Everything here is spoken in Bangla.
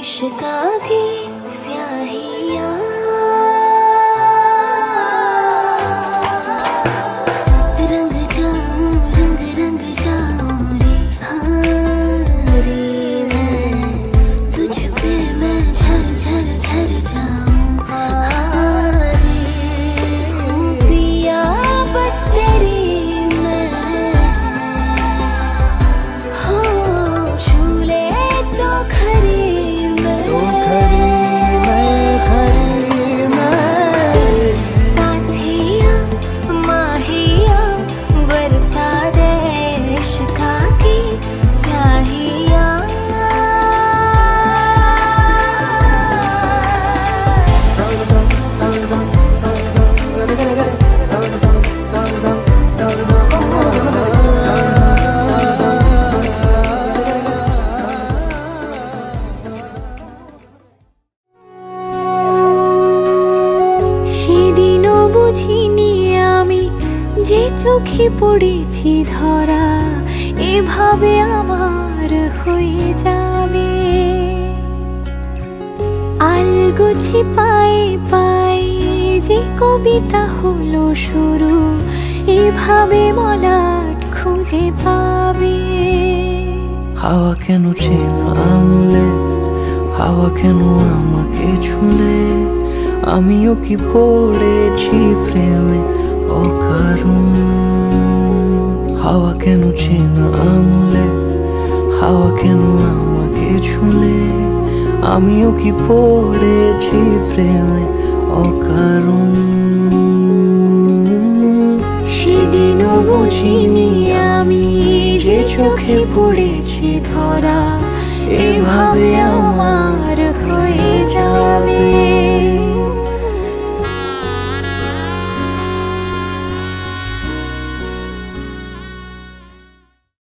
इशकागी स्याहि যে চোখে পড়েছি ধরা, এভাবে আমার হয়ে যাবে। আলগোছি পায়ে পায়ে যে কবিতা হলো শুরু, এভাবে মলাট খুঁজে পাবে। হাওয়া কেন চেনা আঙুলে? হাওয়া কেন আমাকে ছুলে? আমিও কি পড়েছি প্রেমে? অকারণ। হাওয়া কেন চেনা আঙুলে হাওয়া কেন আমাকে ছুলে? আমিও কি পড়েছি প্রেমে অকারণ? সেদিনও বুঝিনি আমি যে চোখে পড়েছি ধরা। এভাবে